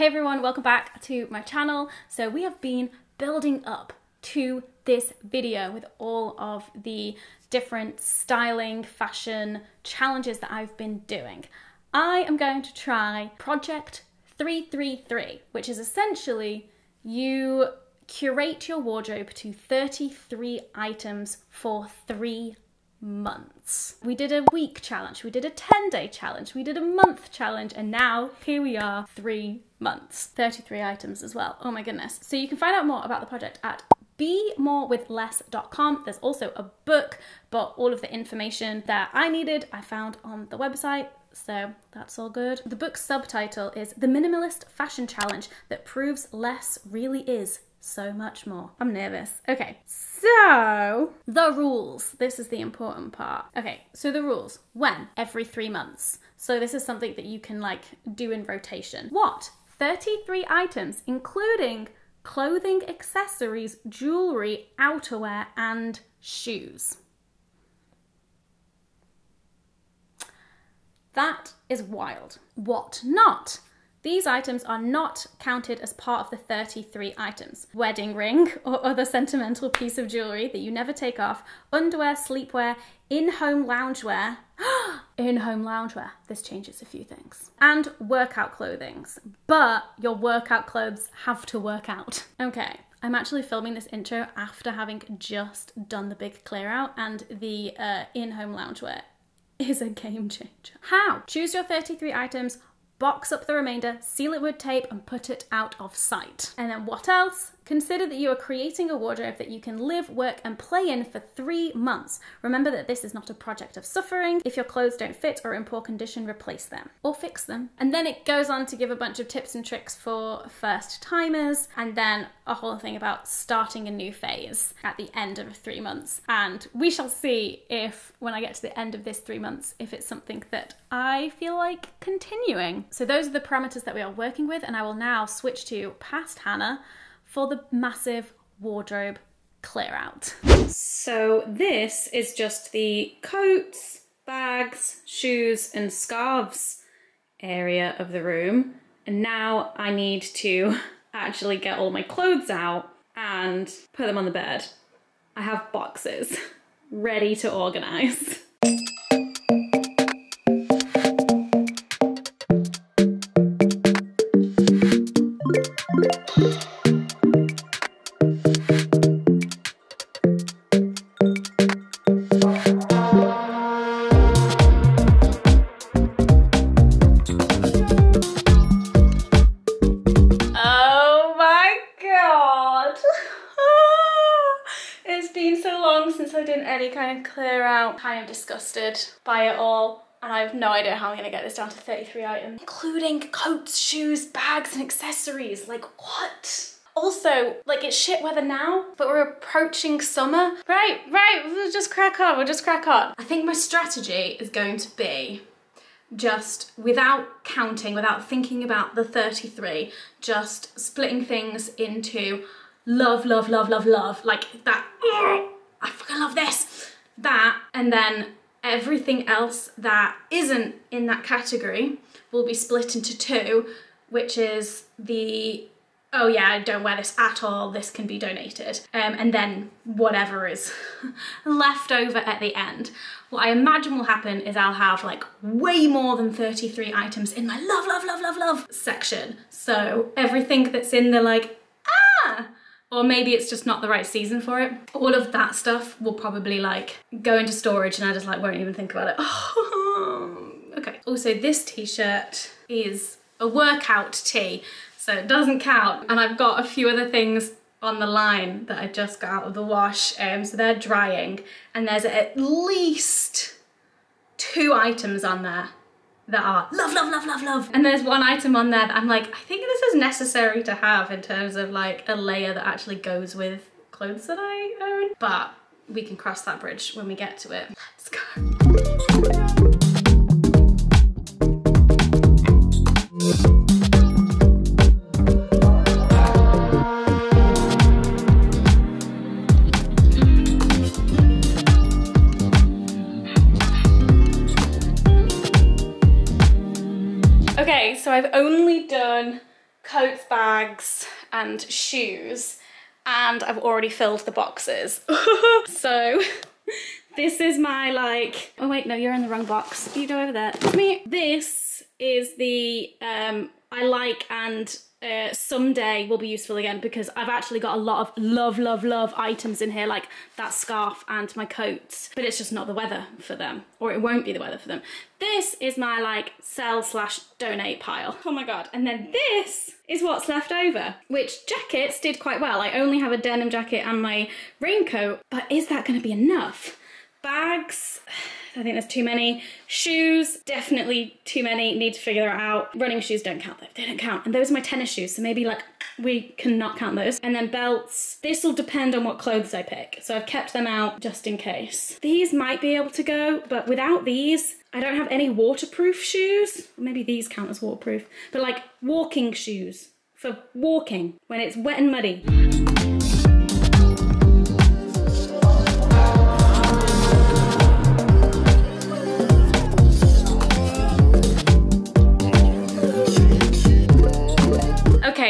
Hey everyone, welcome back to my channel. So we have been building up to this video with all of the different styling, fashion challenges that I've been doing. I am going to try Project 333, which is essentially you curate your wardrobe to 33 items for three months. We did a week challenge, we did a 10 day challenge, we did a month challenge, and now here we are, three months. 33 items as well. Oh my goodness. So you can find out more about the project at bemorewithless.com. There's also a book, but all of the information that I needed I found on the website. So that's all good. The book's subtitle is The Minimalist Fashion Challenge That Proves Less Really Is so much more. I'm nervous. Okay, so the rules. This is the important part. Okay, so the rules. When? Every three months. So this is something that you can like do in rotation. What? 33 items, including clothing, accessories, jewelry, outerwear, and shoes. That is wild. What not? These items are not counted as part of the 33 items. Wedding ring or other sentimental piece of jewellery that you never take off, underwear, sleepwear, in-home loungewear, in-home loungewear, this changes a few things, and workout clothings. But your workout clothes have to work out. Okay, I'm actually filming this intro after having just done the big clear out and the uh, in-home loungewear is a game changer. How? Choose your 33 items box up the remainder, seal it with tape, and put it out of sight. And then what else? Consider that you are creating a wardrobe that you can live, work, and play in for three months. Remember that this is not a project of suffering. If your clothes don't fit or are in poor condition, replace them or fix them. And then it goes on to give a bunch of tips and tricks for first timers, and then a whole thing about starting a new phase at the end of three months. And we shall see if, when I get to the end of this three months, if it's something that I feel like continuing. So those are the parameters that we are working with, and I will now switch to past Hannah for the massive wardrobe clear out. So this is just the coats, bags, shoes and scarves area of the room. And now I need to actually get all my clothes out and put them on the bed. I have boxes ready to organize. Have no idea how I'm gonna get this down to 33 items. Including coats, shoes, bags, and accessories. Like, what? Also, like it's shit weather now, but we're approaching summer. Right, right, we'll just crack on, we'll just crack on. I think my strategy is going to be just without counting, without thinking about the 33, just splitting things into love, love, love, love, love, like that, I fucking love this, that, and then everything else that isn't in that category will be split into two, which is the oh yeah, I don't wear this at all, this can be donated. Um, and then whatever is left over at the end. What I imagine will happen is I'll have like way more than 33 items in my love, love, love, love, love section. So everything that's in the like, ah, or maybe it's just not the right season for it. All of that stuff will probably like go into storage and I just like won't even think about it. okay. Also this t-shirt is a workout tee so it doesn't count. And I've got a few other things on the line that I just got out of the wash, um, so they're drying. And there's at least two items on there that are love, love, love, love, love. And there's one item on there that I'm like, I think this is necessary to have in terms of like a layer that actually goes with clothes that I own. But we can cross that bridge when we get to it. Let's go. Okay, so I've only done coats, bags, and shoes, and I've already filled the boxes. so this is my like, oh wait, no, you're in the wrong box. You go over there. Me. This is the um, I like and uh, someday will be useful again because I've actually got a lot of love, love, love items in here, like that scarf and my coats, but it's just not the weather for them, or it won't be the weather for them. This is my like sell slash donate pile. Oh my god. And then this is what's left over, which jackets did quite well. I only have a denim jacket and my raincoat, but is that gonna be enough? Bags, I think there's too many. Shoes, definitely too many, need to figure that out. Running shoes don't count though, they don't count. And those are my tennis shoes, so maybe like we cannot count those. And then belts, this will depend on what clothes I pick. So I've kept them out just in case. These might be able to go, but without these, I don't have any waterproof shoes. Maybe these count as waterproof, but like walking shoes for walking when it's wet and muddy.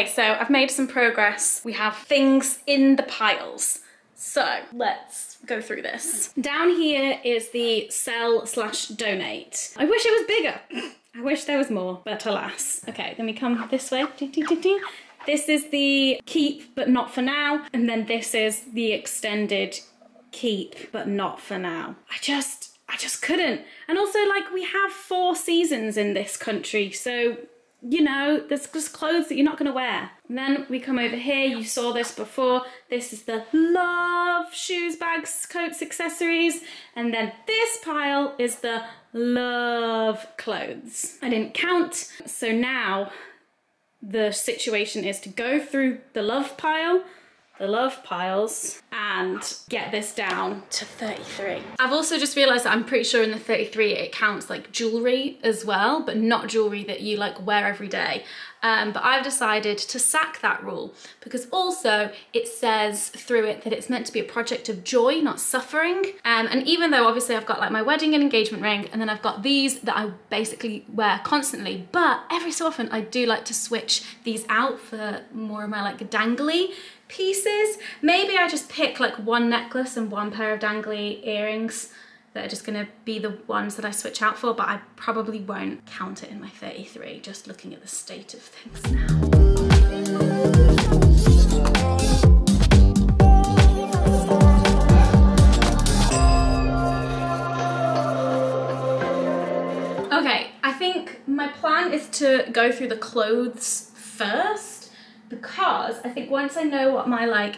Okay, so I've made some progress. We have things in the piles. So let's go through this. Down here is the sell slash donate. I wish it was bigger. I wish there was more, but alas. Okay, then we come this way. This is the keep, but not for now. And then this is the extended keep, but not for now. I just, I just couldn't. And also like we have four seasons in this country, so you know, there's just clothes that you're not gonna wear. And then we come over here, you saw this before. This is the love shoes, bags, coats, accessories. And then this pile is the love clothes. I didn't count, so now the situation is to go through the love pile, the love piles and get this down to 33. I've also just realized that I'm pretty sure in the 33 it counts like jewelry as well, but not jewelry that you like wear every day. Um, but I've decided to sack that rule because also it says through it that it's meant to be a project of joy, not suffering. Um, and even though obviously I've got like my wedding and engagement ring and then I've got these that I basically wear constantly, but every so often I do like to switch these out for more of my like dangly pieces. Maybe I just pick like one necklace and one pair of dangly earrings that are just gonna be the ones that I switch out for, but I probably won't count it in my 33, just looking at the state of things now. Okay, I think my plan is to go through the clothes first because I think once I know what my like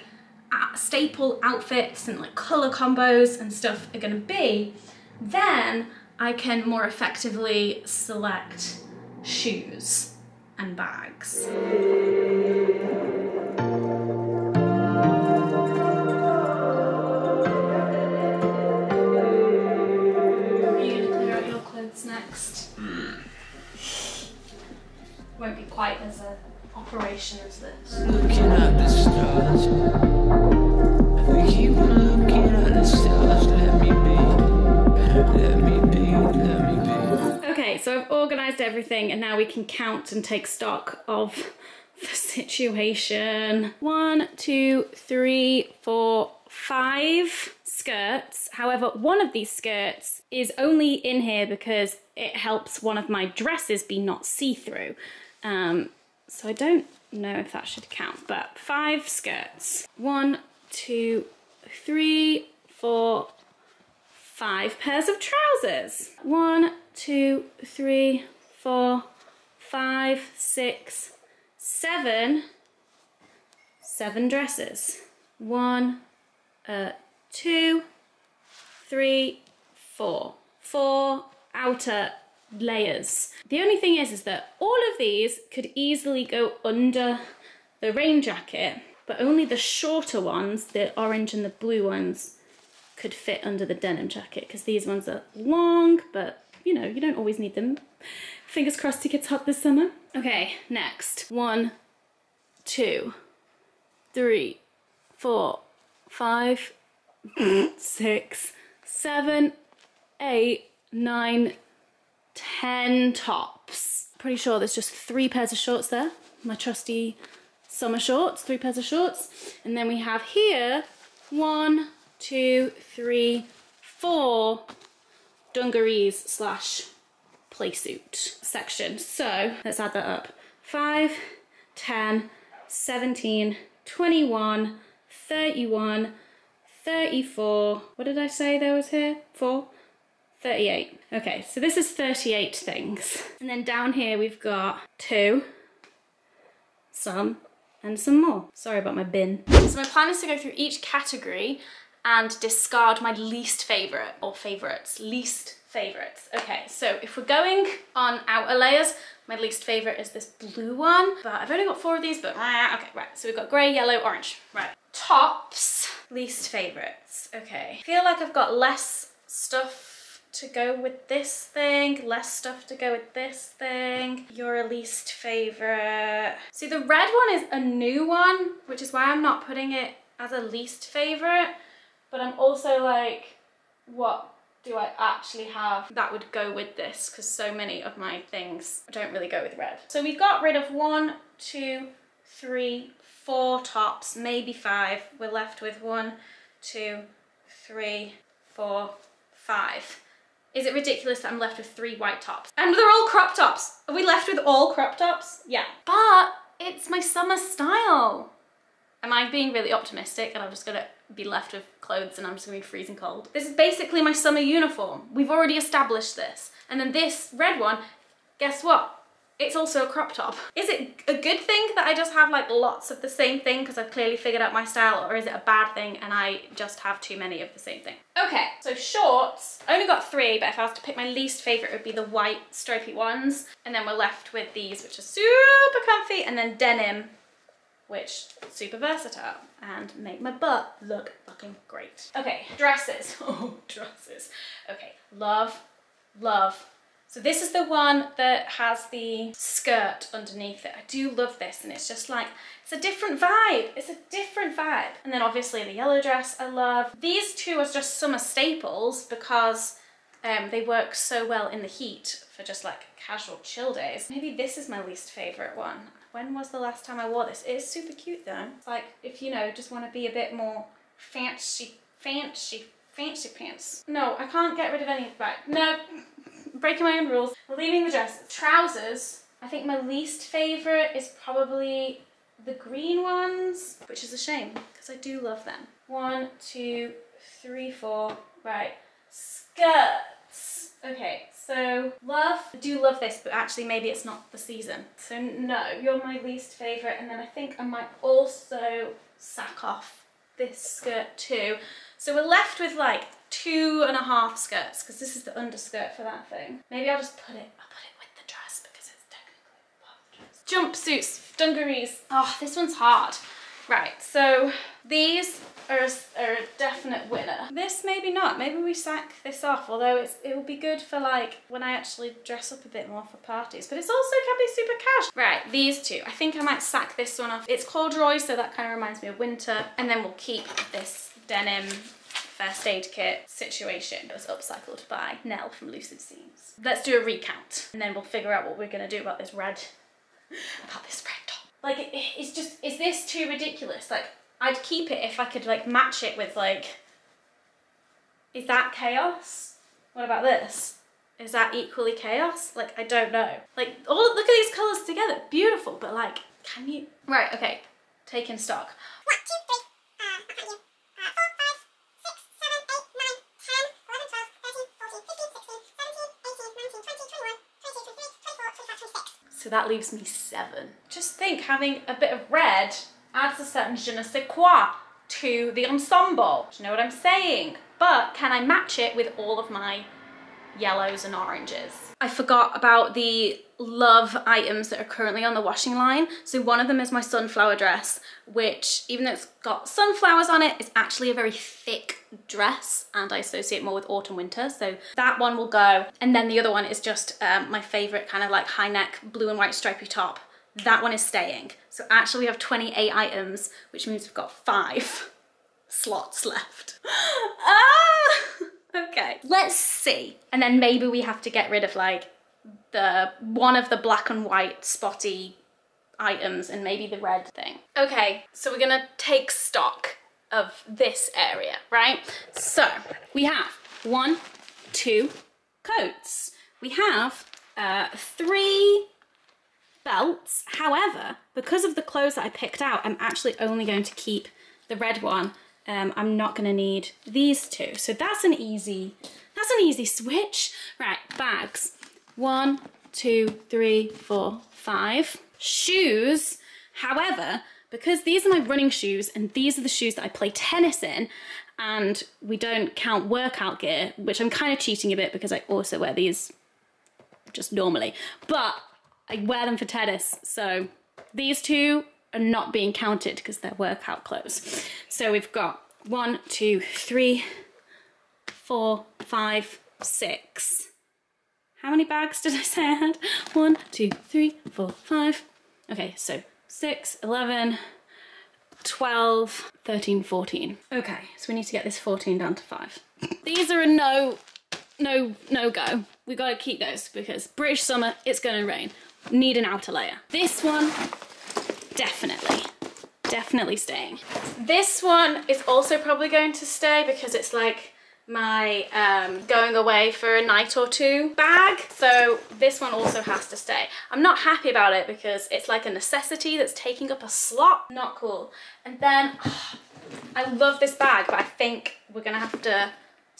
staple outfits and like color combos and stuff are gonna be, then I can more effectively select shoes and bags. Operation is this? Looking at the stars. We keep looking at the stars. Let me be. Let me be. Let me be. Okay, so I've organised everything and now we can count and take stock of the situation. One, two, three, four, five skirts. However, one of these skirts is only in here because it helps one of my dresses be not see-through. Um, so I don't know if that should count, but five skirts. One, two, three, four, five pairs of trousers. One, two, three, four, five, six, seven, seven dresses. One, uh, two, three, four. Four outer layers. The only thing is, is that all of these could easily go under the rain jacket, but only the shorter ones, the orange and the blue ones, could fit under the denim jacket because these ones are long, but you know, you don't always need them. Fingers crossed it gets hot this summer. Okay, next. One, two, three, four, five, six, seven, eight, nine, 10 tops. Pretty sure there's just three pairs of shorts there. my trusty summer shorts, three pairs of shorts. And then we have here one, two, three, four dungarees slash playsuit section. So let's add that up. 5, 10, 17, 21, 31, 34. What did I say there was here? 4? 38. Okay, so this is 38 things. And then down here we've got two, some, and some more. Sorry about my bin. So my plan is to go through each category and discard my least favourite, or favourites, least favourites. Okay, so if we're going on outer layers, my least favourite is this blue one, but I've only got four of these, but ah, okay, right. So we've got grey, yellow, orange, right. Tops, least favourites. Okay, feel like I've got less stuff to go with this thing, less stuff to go with this thing. Your least favorite. See, the red one is a new one, which is why I'm not putting it as a least favorite, but I'm also like, what do I actually have that would go with this? Because so many of my things don't really go with red. So we got rid of one, two, three, four tops, maybe five. We're left with one, two, three, four, five. Is it ridiculous that I'm left with three white tops? And they're all crop tops. Are we left with all crop tops? Yeah. But it's my summer style. Am I being really optimistic and I'm just gonna be left with clothes and I'm just gonna be freezing cold? This is basically my summer uniform. We've already established this. And then this red one, guess what? It's also a crop top. Is it a good thing that I just have like lots of the same thing because I've clearly figured out my style or is it a bad thing and I just have too many of the same thing? Okay, so shorts, I only got three, but if I was to pick my least favorite, it would be the white stripy ones. And then we're left with these, which are super comfy, and then denim, which super versatile and make my butt look fucking great. Okay, dresses. Oh, dresses. Okay, love, love, so this is the one that has the skirt underneath it. I do love this and it's just like, it's a different vibe. It's a different vibe. And then obviously the yellow dress I love. These two are just summer staples because um, they work so well in the heat for just like casual chill days. Maybe this is my least favorite one. When was the last time I wore this? It is super cute though. It's like if you know, just want to be a bit more fancy, fancy, fancy pants. No, I can't get rid of any, right, no, breaking my own rules. Leaving the dress. Trousers. I think my least favourite is probably the green ones, which is a shame because I do love them. One, two, three, four. Right. Skirts. Okay, so love, I do love this, but actually maybe it's not the season. So no, you're my least favourite. And then I think I might also sack off this skirt too. So we're left with like two and a half skirts because this is the underskirt for that thing. Maybe I'll just put it, I'll put it with the dress because it's technically part of the dress. Jumpsuits, dungarees. Oh, this one's hard. Right, so these are a, are a definite winner. This maybe not, maybe we sack this off, although it's, it will be good for like when I actually dress up a bit more for parties, but it's also can be super cash. Right, these two, I think I might sack this one off. It's corduroy, so that kind of reminds me of winter, and then we'll keep this denim first aid kit situation. It was upcycled by Nell from Lucid Seams. Let's do a recount and then we'll figure out what we're gonna do about this red, about this red top. Like, it, it's just, is this too ridiculous? Like, I'd keep it if I could like match it with like, is that chaos? What about this? Is that equally chaos? Like, I don't know. Like, all look at these colors together. Beautiful, but like, can you? Right, okay, taking stock. One, two, three. So that leaves me seven. Just think having a bit of red adds a certain je ne sais quoi to the ensemble. Do you know what I'm saying? But can I match it with all of my yellows and oranges? I forgot about the love items that are currently on the washing line. So one of them is my sunflower dress, which even though it's got sunflowers on it, it's actually a very thick dress and I associate more with autumn winter. So that one will go. And then the other one is just um, my favorite kind of like high neck blue and white stripy top. That one is staying. So actually we have 28 items, which means we've got five slots left. ah! Okay, let's see. And then maybe we have to get rid of like the one of the black and white spotty items and maybe the red thing. Okay, so we're gonna take stock of this area, right? So we have one, two coats. We have uh, three belts. However, because of the clothes that I picked out, I'm actually only going to keep the red one. Um, I'm not gonna need these two. So that's an easy, that's an easy switch. Right, bags. One, two, three, four, five. Shoes, however, because these are my running shoes and these are the shoes that I play tennis in and we don't count workout gear, which I'm kind of cheating a bit because I also wear these just normally, but I wear them for tennis. So these two are not being counted because they're workout clothes. So we've got one, two, three, four, five, six. How many bags did I say I had? One, two, three, four, five. Okay, so 6, 11, 12, 13, 14. Okay, so we need to get this 14 down to 5. These are a no, no, no go. We gotta keep those because British summer, it's gonna rain. Need an outer layer. This one, definitely, definitely staying. This one is also probably going to stay because it's like my um, going away for a night or two bag. So this one also has to stay. I'm not happy about it because it's like a necessity that's taking up a slot. Not cool. And then oh, I love this bag, but I think we're gonna have to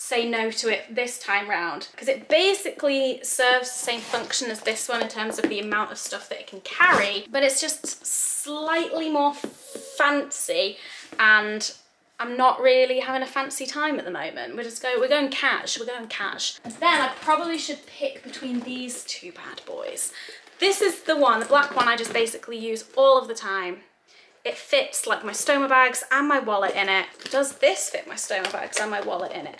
say no to it this time round because it basically serves the same function as this one in terms of the amount of stuff that it can carry, but it's just slightly more fancy and I'm not really having a fancy time at the moment. We're just going, we're going cash, we're going cash. And then I probably should pick between these two bad boys. This is the one, the black one I just basically use all of the time. It fits like my stoma bags and my wallet in it. Does this fit my stoma bags and my wallet in it?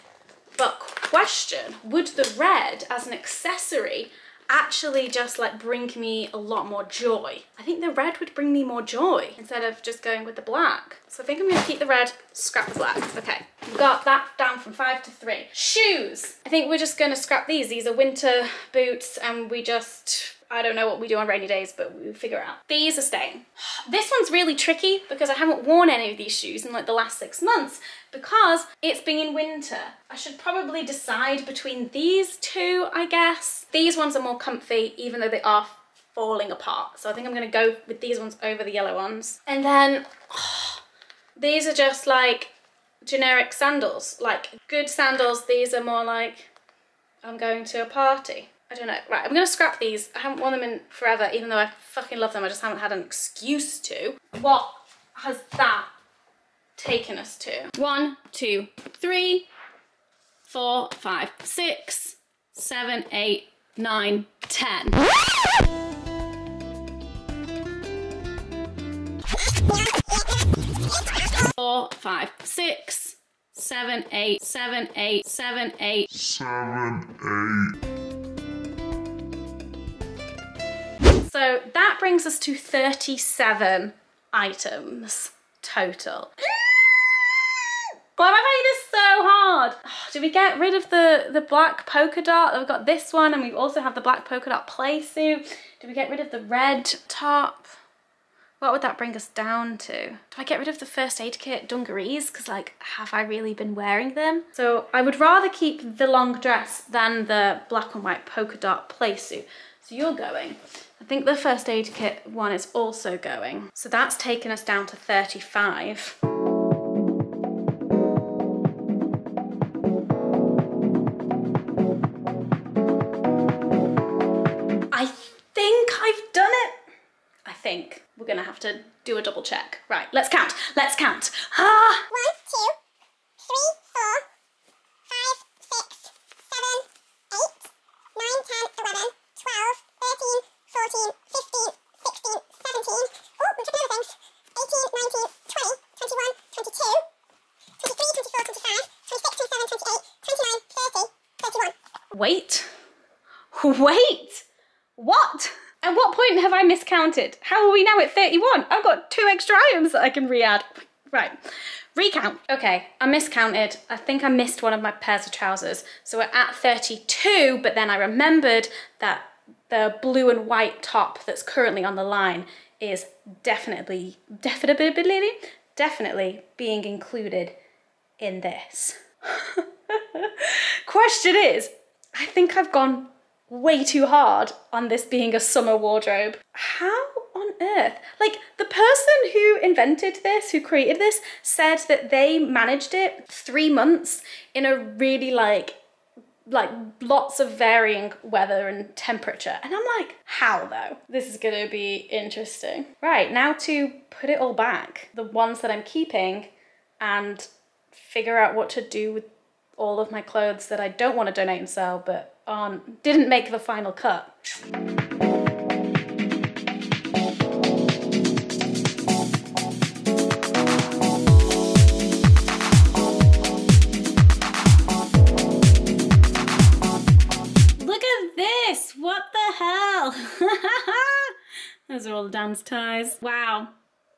But question, would the red as an accessory actually just like bring me a lot more joy. I think the red would bring me more joy instead of just going with the black. So I think I'm gonna keep the red, scrap the black. Okay, we've got that down from five to three. Shoes. I think we're just gonna scrap these. These are winter boots and we just I don't know what we do on rainy days, but we'll figure out. These are staying. This one's really tricky because I haven't worn any of these shoes in like the last six months because it's been in winter. I should probably decide between these two, I guess. These ones are more comfy, even though they are falling apart. So I think I'm gonna go with these ones over the yellow ones. And then oh, these are just like generic sandals, like good sandals. These are more like I'm going to a party. I don't know. Right, I'm gonna scrap these. I haven't worn them in forever, even though I fucking love them. I just haven't had an excuse to. What has that taken us to? One, two, three, four, five, six, seven, eight, nine, ten. Four, five, six, seven, eight, seven, eight, seven, eight, seven, eight. So that brings us to 37 items total. Why am I finding this so hard? Oh, do we get rid of the, the black polka dot? We've got this one and we also have the black polka dot play suit. Do we get rid of the red top? What would that bring us down to? Do I get rid of the first aid kit dungarees? Because like, have I really been wearing them? So I would rather keep the long dress than the black and white polka dot play suit. So you're going. I think the first aid kit one is also going. So that's taken us down to 35. I think I've done it. I think we're gonna have to do a double check. Right, let's count, let's count. Ah! Wait, wait, what? At what point have I miscounted? How are we now at 31? I've got two extra items that I can re-add. Right, recount. Okay, I miscounted. I think I missed one of my pairs of trousers. So we're at 32, but then I remembered that the blue and white top that's currently on the line is definitely, definitely, definitely being included in this. Question is, I think I've gone way too hard on this being a summer wardrobe. How on earth? Like, the person who invented this, who created this, said that they managed it three months in a really like like lots of varying weather and temperature. And I'm like, how though? This is gonna be interesting. Right, now to put it all back, the ones that I'm keeping and figure out what to do with all of my clothes that I don't want to donate and sell but aren't didn't make the final cut. Look at this! What the hell? Those are all the Dan's ties. Wow.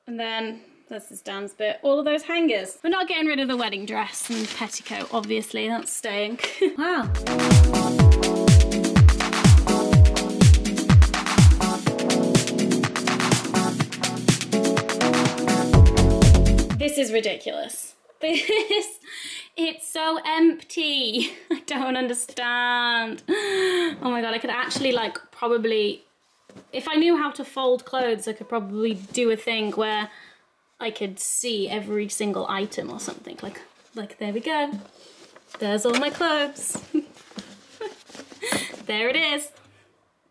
And then that's is Dan's bit. All of those hangers. We're not getting rid of the wedding dress and petticoat, obviously. That's staying. wow. This is ridiculous. This, it's so empty. I don't understand. Oh my god, I could actually like probably, if I knew how to fold clothes, I could probably do a thing where I could see every single item or something. Like, like there we go. There's all my clothes. there it is.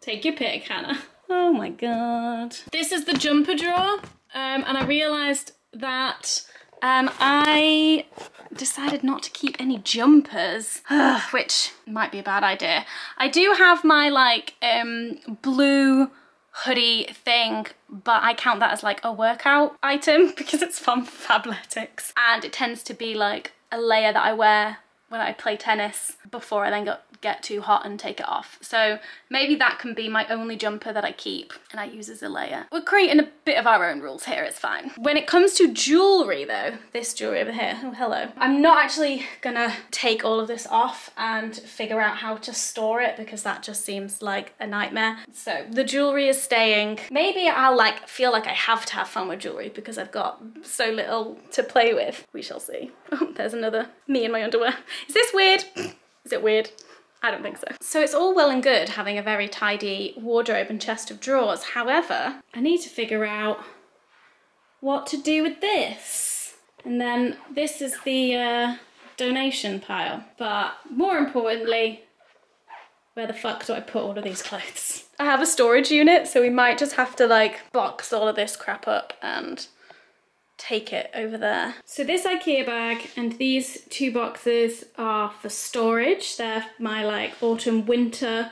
Take your pick, Hannah. Oh my god. This is the jumper drawer, um, and I realised that um, I decided not to keep any jumpers, which might be a bad idea. I do have my like um, blue hoodie thing, but I count that as like a workout item because it's from Fabletics. And it tends to be like a layer that I wear when I play tennis before I then get, get too hot and take it off. So maybe that can be my only jumper that I keep and I use as a layer. We're creating a bit of our own rules here, it's fine. When it comes to jewellery though, this jewellery over here, oh hello. I'm not actually gonna take all of this off and figure out how to store it because that just seems like a nightmare. So the jewellery is staying. Maybe I'll like feel like I have to have fun with jewellery because I've got so little to play with. We shall see. Oh, there's another me in my underwear. Is this weird? Is it weird? I don't think so. So it's all well and good having a very tidy wardrobe and chest of drawers. However, I need to figure out what to do with this. And then this is the uh, donation pile. But more importantly, where the fuck do I put all of these clothes? I have a storage unit, so we might just have to like box all of this crap up and take it over there. So this Ikea bag and these two boxes are for storage. They're my like autumn winter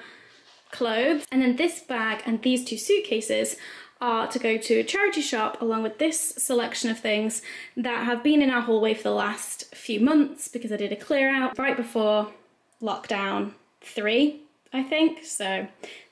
clothes. And then this bag and these two suitcases are to go to a charity shop along with this selection of things that have been in our hallway for the last few months because I did a clear out right before lockdown three, I think. So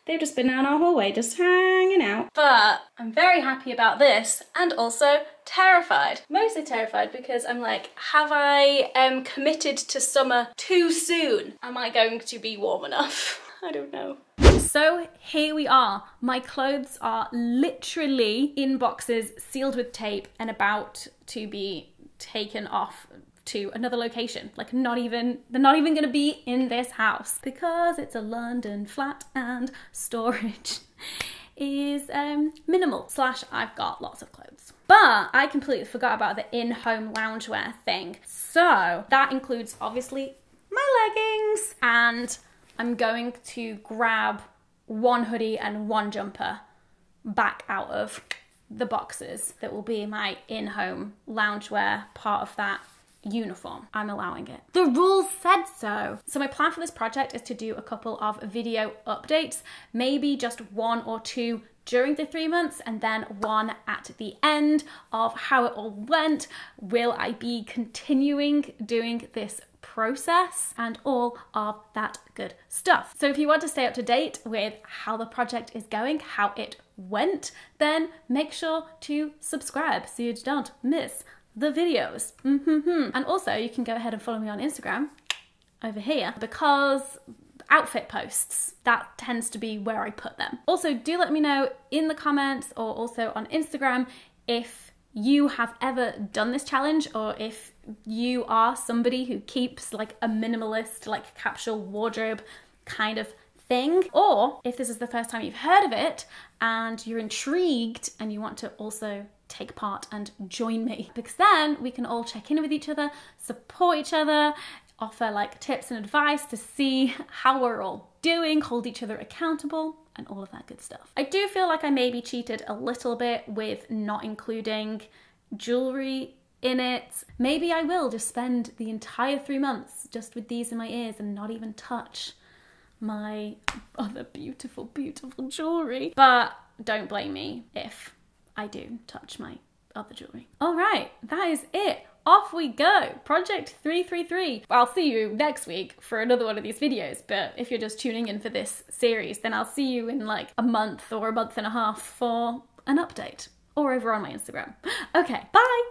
they've just been down our hallway just hanging out. But I'm very happy about this and also terrified. Mostly terrified because I'm like, have I um, committed to summer too soon? Am I going to be warm enough? I don't know. So here we are. My clothes are literally in boxes, sealed with tape, and about to be taken off to another location. Like not even, they're not even gonna be in this house because it's a London flat and storage is um, minimal. Slash, I've got lots of clothes. But I completely forgot about the in-home loungewear thing. So that includes obviously my leggings and I'm going to grab one hoodie and one jumper back out of the boxes that will be my in-home loungewear part of that uniform. I'm allowing it. The rules said so. So my plan for this project is to do a couple of video updates, maybe just one or two during the three months and then one at the end of how it all went. Will I be continuing doing this process and all of that good stuff. So if you want to stay up to date with how the project is going, how it went, then make sure to subscribe so you don't miss the videos. Mm-hmm. And also you can go ahead and follow me on Instagram over here because outfit posts. That tends to be where I put them. Also, do let me know in the comments or also on Instagram if you have ever done this challenge or if you are somebody who keeps like a minimalist, like capsule wardrobe kind of thing, or if this is the first time you've heard of it and you're intrigued and you want to also take part and join me because then we can all check in with each other, support each other, offer like tips and advice to see how we're all doing, hold each other accountable, and all of that good stuff. I do feel like I maybe cheated a little bit with not including jewelry in it. Maybe I will just spend the entire three months just with these in my ears and not even touch my other beautiful, beautiful jewelry. But don't blame me if I do touch my other jewelry. All right, that is it. Off we go. Project 333. I'll see you next week for another one of these videos, but if you're just tuning in for this series, then I'll see you in like a month or a month and a half for an update or over on my Instagram. Okay, bye.